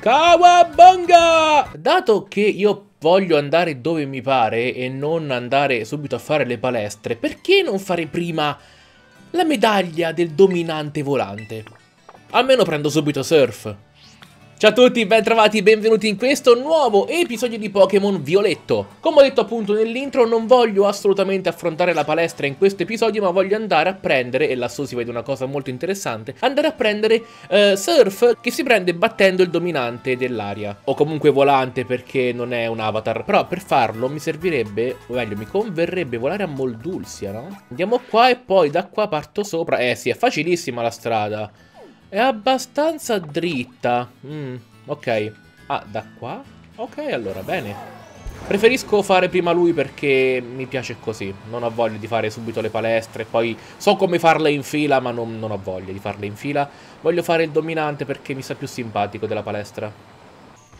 Kawabanga! Dato che io voglio andare dove mi pare e non andare subito a fare le palestre, perché non fare prima la medaglia del dominante volante? Almeno prendo subito surf. Ciao a tutti, ben trovati, benvenuti in questo nuovo episodio di Pokémon Violetto. Come ho detto appunto nell'intro, non voglio assolutamente affrontare la palestra in questo episodio, ma voglio andare a prendere, e lassù si vede una cosa molto interessante, andare a prendere uh, Surf che si prende battendo il dominante dell'aria. O comunque volante perché non è un avatar. Però per farlo mi servirebbe, o meglio mi converrebbe volare a Moldulsia, no? Andiamo qua e poi da qua parto sopra. Eh sì, è facilissima la strada. È abbastanza dritta. Mm, ok. Ah, da qua? Ok, allora, bene. Preferisco fare prima lui perché mi piace così. Non ho voglia di fare subito le palestre. Poi so come farle in fila, ma non, non ho voglia di farle in fila. Voglio fare il dominante perché mi sa più simpatico della palestra.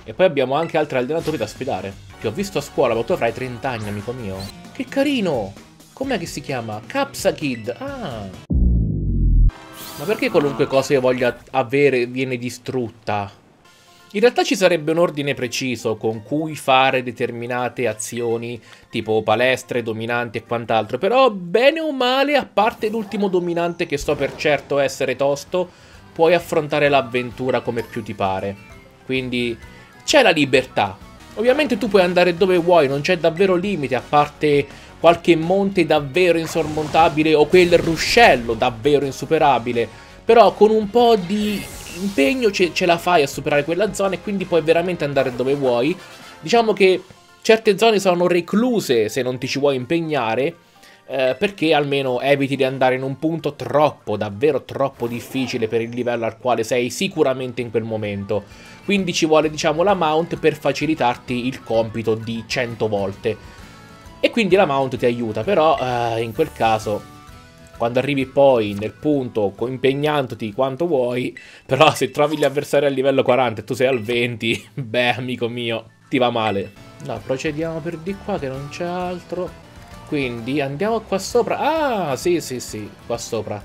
E poi abbiamo anche altri allenatori da sfidare. Che ho visto a scuola, ma tu avrai 30 anni, amico mio. Che carino! Com'è che si chiama? Capsa Kid. Ah... Ma perché qualunque cosa io voglia avere viene distrutta? In realtà ci sarebbe un ordine preciso con cui fare determinate azioni, tipo palestre, dominanti e quant'altro, però bene o male, a parte l'ultimo dominante che so per certo essere tosto, puoi affrontare l'avventura come più ti pare. Quindi c'è la libertà. Ovviamente tu puoi andare dove vuoi, non c'è davvero limite, a parte qualche monte davvero insormontabile o quel ruscello davvero insuperabile, però con un po' di impegno ce, ce la fai a superare quella zona e quindi puoi veramente andare dove vuoi. Diciamo che certe zone sono recluse se non ti ci vuoi impegnare, eh, perché almeno eviti di andare in un punto troppo, davvero troppo difficile per il livello al quale sei sicuramente in quel momento. Quindi ci vuole, diciamo, la mount per facilitarti il compito di 100 volte. E quindi la mount ti aiuta, però eh, in quel caso, quando arrivi poi nel punto impegnandoti quanto vuoi, però se trovi gli avversari al livello 40 e tu sei al 20, beh amico mio, ti va male. No, procediamo per di qua che non c'è altro. Quindi andiamo qua sopra. Ah, sì, sì, sì, qua sopra.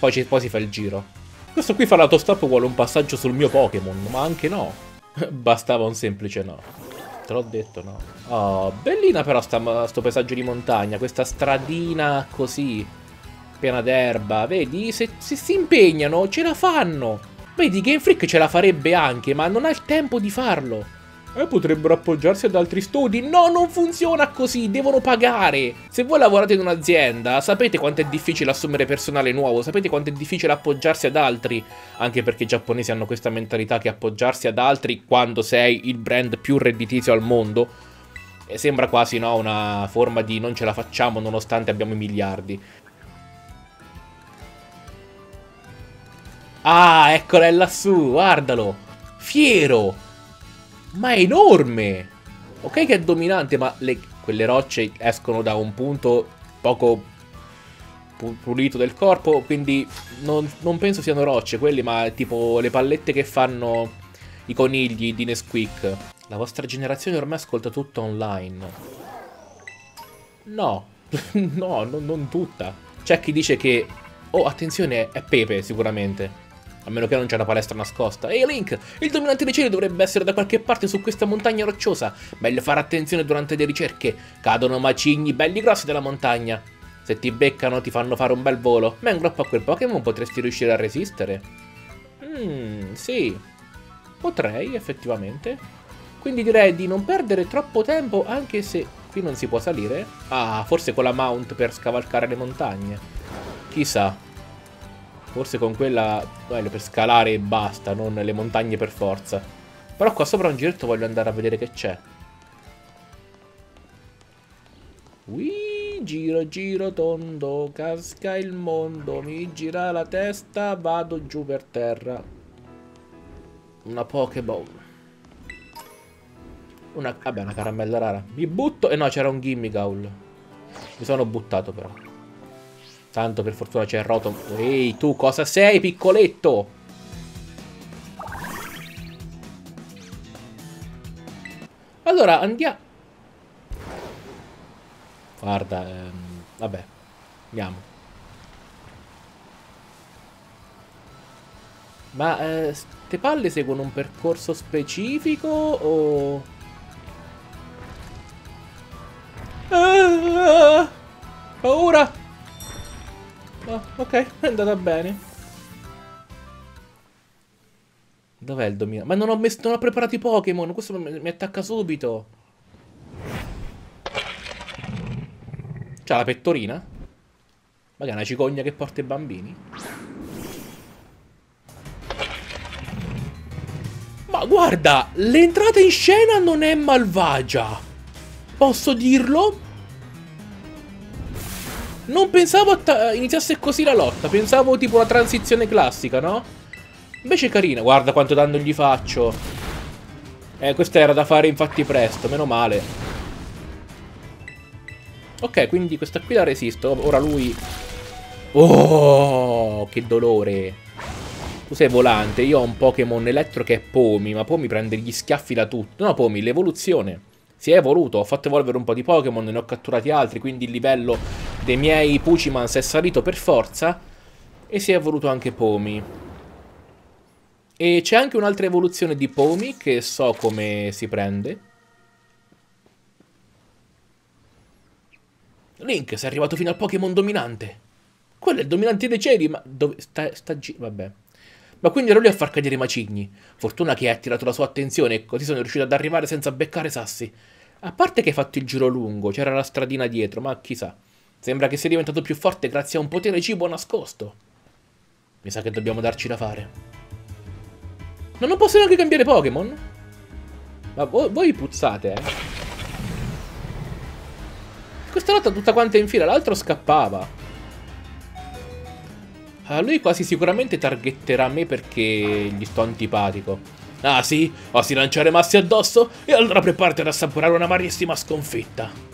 Poi, ci, poi si fa il giro. Questo qui fa l'autostop vuole un passaggio sul mio Pokémon, ma anche no. Bastava un semplice no. Te l'ho detto, no? Oh, bellina però sta, sto paesaggio di montagna, questa stradina così, piena d'erba. Vedi, se, se si impegnano, ce la fanno. Vedi, Game Freak ce la farebbe anche, ma non ha il tempo di farlo. Eh, potrebbero appoggiarsi ad altri studi. No, non funziona così, devono pagare. Se voi lavorate in un'azienda, sapete quanto è difficile assumere personale nuovo, sapete quanto è difficile appoggiarsi ad altri, anche perché i giapponesi hanno questa mentalità che appoggiarsi ad altri quando sei il brand più redditizio al mondo eh, sembra quasi no, una forma di non ce la facciamo nonostante abbiamo i miliardi. Ah, eccolo è lassù, guardalo. Fiero. Ma è enorme! Ok che è dominante, ma le, quelle rocce escono da un punto poco pulito del corpo, quindi non, non penso siano rocce quelli, ma tipo le pallette che fanno i conigli di Nesquik. La vostra generazione ormai ascolta tutto online. No, no, non, non tutta. C'è chi dice che... Oh, attenzione, è Pepe sicuramente. A meno che non c'è una palestra nascosta. Ehi Link, il dominante dei cieli dovrebbe essere da qualche parte su questa montagna rocciosa. Meglio fare attenzione durante le ricerche. Cadono macigni belli grossi dalla montagna. Se ti beccano ti fanno fare un bel volo. Ma un groppo a quel Pokémon potresti riuscire a resistere. Mmm, sì. Potrei, effettivamente. Quindi direi di non perdere troppo tempo, anche se qui non si può salire. Ah, forse con la mount per scavalcare le montagne. Chissà. Forse con quella bello, per scalare e basta, non le montagne per forza. Però qua sopra un giretto voglio andare a vedere che c'è. Ui, giro, giro, tondo, casca il mondo, mi gira la testa, vado giù per terra. Una Pokéball. Una, vabbè, una caramella rara. Mi butto... E eh no, c'era un Gimmigaul. Mi sono buttato però. Tanto per fortuna c'è Rotom. Ehi, tu cosa sei, piccoletto? Allora, andiamo... Guarda, ehm, vabbè. Andiamo. Ma eh, palle seguono un percorso specifico o... Ah, paura! Oh, ok, è andata bene. Dov'è il dominio? Ma non ho, messo, non ho preparato i Pokémon, questo mi, mi attacca subito. C'ha la pettorina? Magari è una cicogna che porta i bambini? Ma guarda, l'entrata in scena non è malvagia. Posso dirlo? Non pensavo iniziasse così la lotta, pensavo tipo la transizione classica, no? Invece è carina, guarda quanto danno gli faccio. Eh, questa era da fare infatti presto, meno male. Ok, quindi questa qui la resisto. Ora lui... Oh, che dolore. Tu sei volante, io ho un Pokémon elettro che è Pomi, ma Pomi prende gli schiaffi da tutto. No, Pomi, l'evoluzione. Si è evoluto, ho fatto evolvere un po' di Pokémon, ne ho catturati altri, quindi il livello dei miei Pucimans è salito per forza. E si è evoluto anche Pomi. E c'è anche un'altra evoluzione di Pomi che so come si prende. Link, sei arrivato fino al Pokémon dominante. Quello è il dominante dei cieli, ma dove sta, sta Vabbè. Ma quindi ero lì a far cadere i macigni. Fortuna che hai attirato la sua attenzione e così sono riuscito ad arrivare senza beccare sassi. A parte che hai fatto il giro lungo, c'era la stradina dietro, ma chissà. Sembra che sia diventato più forte grazie a un potere cibo nascosto. Mi sa che dobbiamo darci da fare. Ma non posso neanche cambiare Pokémon? Ma voi, voi puzzate, eh. Questa lotta tutta quanta in fila, l'altro scappava. Ah, lui quasi sicuramente targetterà me perché gli sto antipatico. Ah sì? Osi lanciare massi addosso? E allora preparati ad assaporare una marissima sconfitta.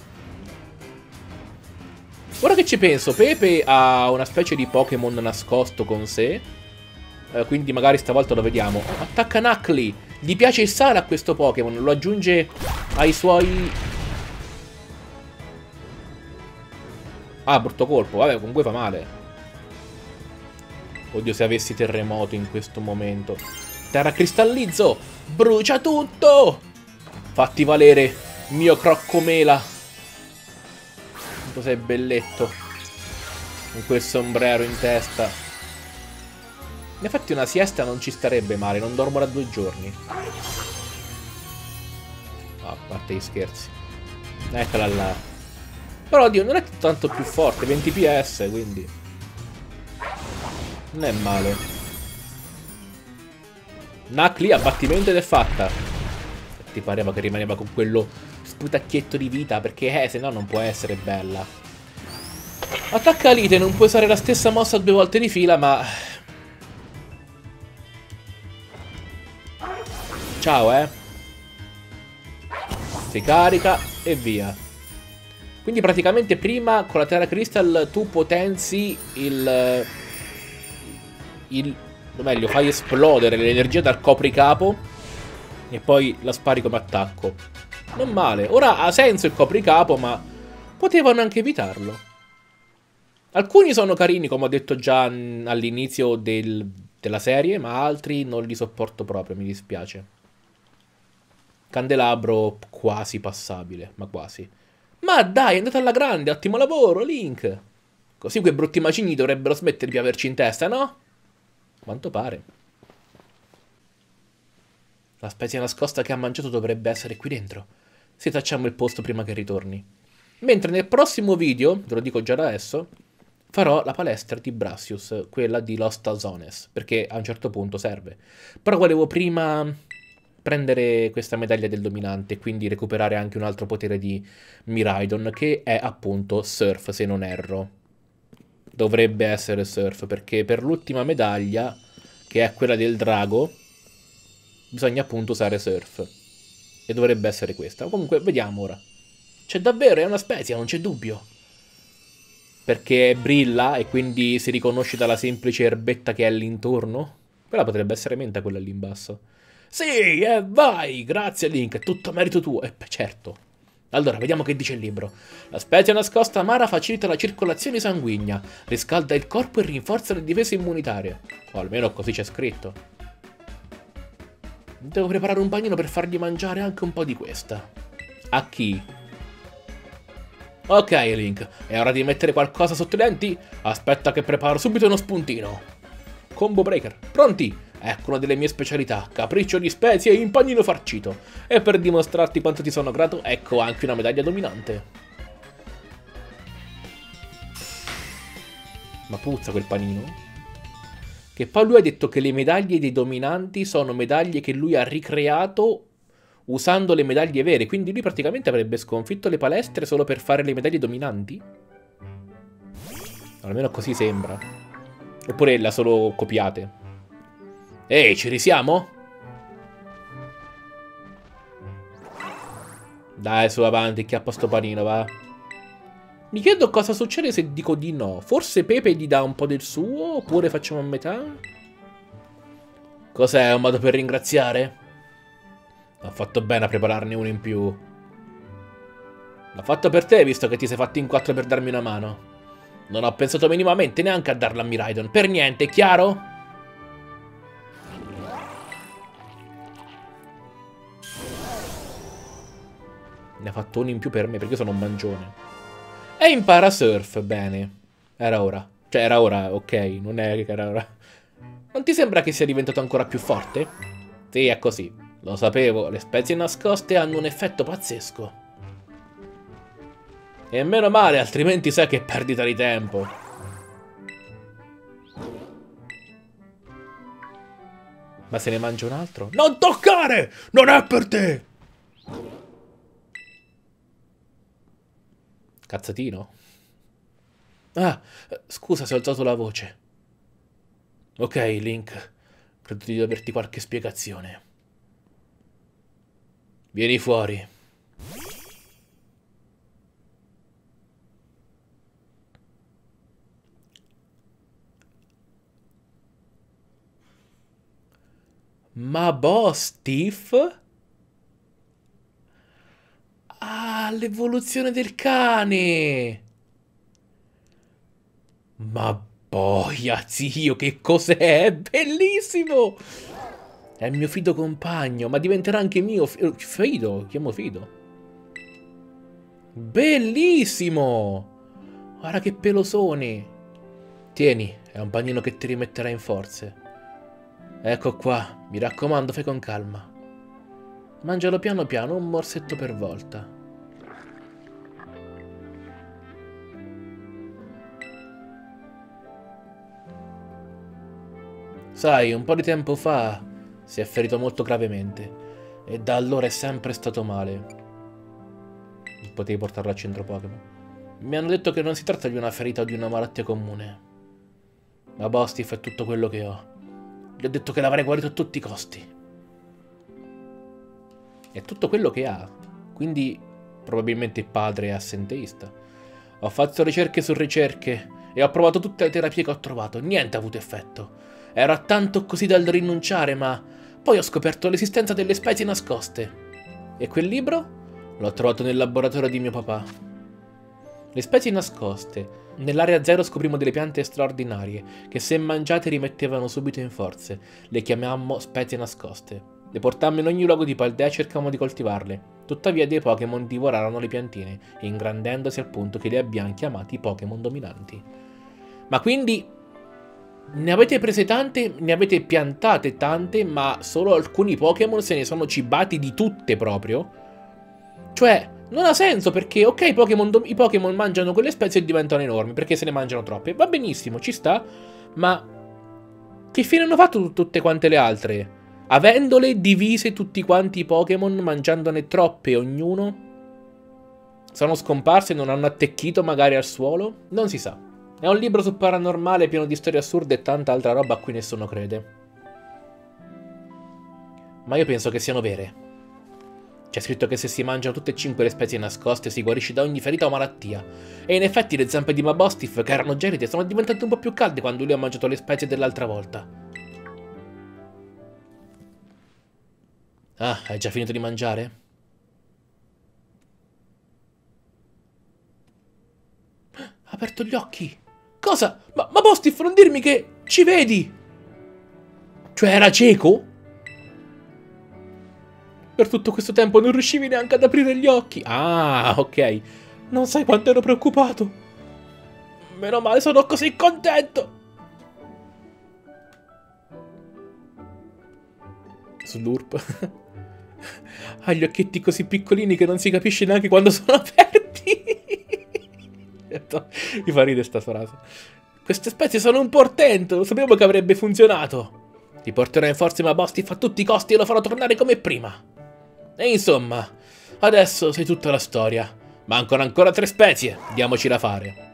Ora che ci penso, Pepe ha una specie di Pokémon nascosto con sé eh, quindi magari stavolta lo vediamo. Attacca Knuckly. Gli piace il sale a questo Pokémon. Lo aggiunge ai suoi... Ah, brutto colpo. Vabbè, comunque fa male. Oddio, se avessi terremoto in questo momento. Terra cristallizzo. Brucia tutto. Fatti valere, mio croccomela. Quanto sei belletto. Con quel sombrero in testa. In effetti una siesta non ci starebbe male, non dormo da due giorni. No, a parte gli scherzi. Eccola là. Però, oddio, non è tanto più forte, 20 PS, quindi... Non è male. Knuckly, abbattimento ed è fatta. Ti pareva che rimaneva con quello sputacchietto di vita, perché eh, se no non può essere bella. Attacca Lite, non puoi usare la stessa mossa due volte di fila, ma Ciao, eh. Si carica e via. Quindi praticamente prima con la Terra Crystal tu potenzi il... il o meglio, fai esplodere l'energia dal copricapo e poi la spari come attacco. Non male. Ora ha senso il copricapo, ma potevano anche evitarlo. Alcuni sono carini, come ho detto già all'inizio del, della serie, ma altri non li sopporto proprio, mi dispiace. Candelabro quasi passabile, ma quasi. Ma dai, è andata alla grande, ottimo lavoro, Link! Così quei brutti macigni dovrebbero smettere di averci in testa, no? Quanto pare. La spezia nascosta che ha mangiato dovrebbe essere qui dentro. Se facciamo il posto prima che ritorni. Mentre nel prossimo video, ve lo dico già da adesso, farò la palestra di Brassius, quella di Lost Zones, perché a un certo punto serve. Però volevo prima prendere questa medaglia del dominante quindi recuperare anche un altro potere di Miraidon che è appunto Surf se non erro. Dovrebbe essere Surf perché per l'ultima medaglia che è quella del drago bisogna appunto usare Surf e dovrebbe essere questa. Comunque vediamo ora. C'è davvero, è una spezia, non c'è dubbio. Perché brilla e quindi si riconosce dalla semplice erbetta che è all'intorno. Quella potrebbe essere menta quella lì in basso. Sì, eh, vai, grazie Link, è tutto merito tuo. Eh, certo, Allora, vediamo che dice il libro. La spezia nascosta amara facilita la circolazione sanguigna, riscalda il corpo e rinforza le difese immunitarie. O almeno così c'è scritto. Devo preparare un panino per fargli mangiare anche un po' di questa. A chi? Ok, Link, è ora di mettere qualcosa sotto i denti? Aspetta che preparo subito uno spuntino. Combo breaker, pronti? Ecco una delle mie specialità, capriccio di spezie in panino farcito. E per dimostrarti quanto ti sono grato, ecco anche una medaglia dominante. Ma puzza quel panino? Che poi lui ha detto che le medaglie dei dominanti sono medaglie che lui ha ricreato usando le medaglie vere, quindi lui praticamente avrebbe sconfitto le palestre solo per fare le medaglie dominanti? Almeno così sembra. Oppure le ha solo copiate. Ehi, ci risiamo? Dai, su avanti, che ha posto panino, va. Mi chiedo cosa succede se dico di no. Forse Pepe gli dà un po' del suo, oppure facciamo a metà? Cos'è, un modo per ringraziare? Ho fatto bene a prepararne uno in più. L'ho fatto per te, visto che ti sei fatto in quattro per darmi una mano. Non ho pensato minimamente neanche a darla a Miraidon. Per niente, chiaro? Ne ha fatto uno in più per me perché io sono un mangione. E impara surf, bene. Era ora. Cioè, era ora, ok, non è che era ora. Non ti sembra che sia diventato ancora più forte? Sì, è così. Lo sapevo, le spezie nascoste hanno un effetto pazzesco. E meno male, altrimenti sai che perdita di tempo. Ma se ne mangia un altro? Non toccare! Non è per te! Cazzatino? Ah, scusa se ho alzato la voce. Ok, Link. Credo di averti qualche spiegazione. Vieni fuori. Ma boss, Tiff? Ah, l'evoluzione del cane! Ma boia, zio, che cos'è? Bellissimo! È il mio fido compagno, ma diventerà anche mio fido, chiamo fido. Bellissimo! Guarda che pelosoni! Tieni, è un panino che ti rimetterà in forze. Ecco qua, mi raccomando, fai con calma. Mangialo piano piano, un morsetto per volta. Sai, un po' di tempo fa si è ferito molto gravemente e da allora è sempre stato male. Potevi portarlo al centro Pokémon. Mi hanno detto che non si tratta di una ferita o di una malattia comune. Ma Bostif è tutto quello che ho. Gli ho detto che l'avrei guarito a tutti i costi. È tutto quello che ha. Quindi probabilmente il padre è assenteista. Ho fatto ricerche su ricerche e ho provato tutte le terapie che ho trovato. Niente ha avuto effetto. Era tanto così da rinunciare, ma poi ho scoperto l'esistenza delle specie nascoste. E quel libro? L'ho trovato nel laboratorio di mio papà. Le specie nascoste. Nell'area zero scoprimmo delle piante straordinarie che se mangiate rimettevano subito in forze. Le chiamammo specie nascoste. Le portammo in ogni luogo di Paldea e cercammo di coltivarle. Tuttavia dei Pokémon divorarono le piantine, ingrandendosi al punto che li abbiamo chiamati Pokémon dominanti. Ma quindi ne avete prese tante, ne avete piantate tante, ma solo alcuni Pokémon se ne sono cibati di tutte proprio? Cioè, non ha senso perché, ok, Pokemon i Pokémon mangiano quelle spezie e diventano enormi perché se ne mangiano troppe. Va benissimo, ci sta, ma che fine hanno fatto tutte quante le altre? Avendole divise tutti quanti i Pokémon, mangiandone troppe ognuno? Sono scomparse e non hanno attecchito magari al suolo? Non si sa. È un libro su paranormale pieno di storie assurde e tanta altra roba a cui nessuno crede. Ma io penso che siano vere. C'è scritto che se si mangiano tutte e cinque le spezie nascoste si guarisce da ogni ferita o malattia. E in effetti le zampe di Mabostif, che erano gelide, sono diventate un po' più calde quando lui ha mangiato le spezie dell'altra volta. Ah, hai già finito di mangiare? Ha aperto gli occhi! Cosa? Ma, ma Postif, non dirmi che ci vedi! Cioè, era cieco? Per tutto questo tempo non riuscivi neanche ad aprire gli occhi. Ah, ok. Non sai quanto ero preoccupato. Meno male sono così contento. Slurp. ha gli occhietti così piccolini che non si capisce neanche quando sono aperti. Mi fa ridere sta frase. Queste spezie sono un portento, lo sapevo che avrebbe funzionato. Ti porterò in forza ma Bostiff a tutti i costi e lo farò tornare come prima. E insomma, adesso sei tutta la storia. Mancano ancora tre spezie, diamoci da fare.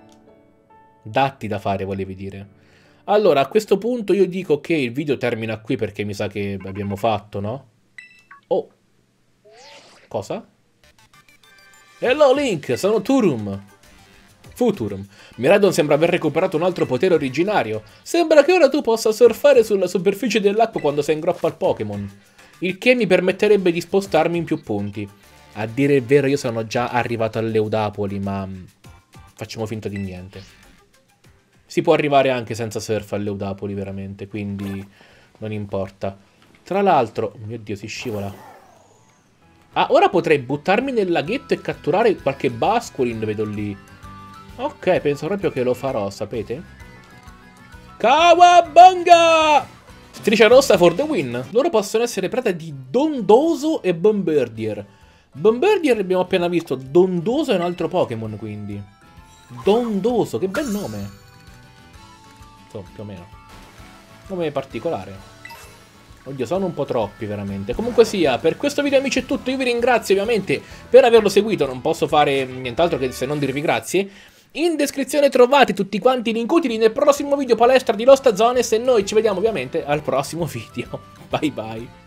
Datti da fare, volevi dire. Allora, a questo punto io dico che il video termina qui perché mi sa che abbiamo fatto, no? Oh. Cosa? Hello Link, sono Turum. Futurum. Miradon sembra aver recuperato un altro potere originario. Sembra che ora tu possa surfare sulla superficie dell'acqua quando sei in groppa al Pokémon. Il che mi permetterebbe di spostarmi in più punti. A dire il vero io sono già arrivato all'Eudapoli, ma... Mm, facciamo finta di niente. Si può arrivare anche senza surf all'Eudapoli, veramente, quindi non importa. Tra l'altro... Mio Dio, si scivola. Ah, ora potrei buttarmi nel laghetto e catturare qualche Basculin, vedo lì. Ok, penso proprio che lo farò, sapete? Kawabanga! Striscia rossa for the win. Loro possono essere prede di Dondoso e Bombardier. Bombardier abbiamo appena visto. Dondoso è un altro Pokémon, quindi. Dondoso, che bel nome. Insomma, più o meno. Nome particolare. Oddio, sono un po' troppi veramente. Comunque sia, per questo video amici è tutto. Io vi ringrazio ovviamente per averlo seguito. Non posso fare nient'altro che se non dirvi grazie. In descrizione trovate tutti quanti i link utili nel prossimo video palestra di Lost Zone. E noi ci vediamo ovviamente al prossimo video. Bye bye.